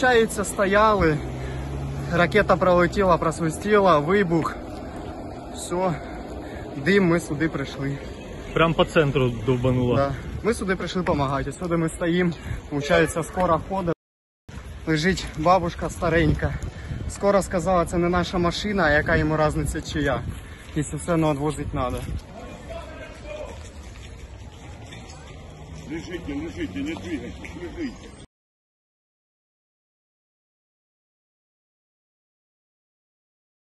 Получається, стояли, ракета пролетіла, просвистіла, вибух. Все, дим, ми сюди прийшли. Прям по центру довбануло. Да. Ми сюди прийшли допомагати. Сюди ми стоїмо, получається, скоро ходить. Лежить бабушка старенька. Скоро сказала, це не наша машина, а яка йому різниця чия. Якщо все одно відвозити треба. Лежите, лежите, не двигайтесь, лежите.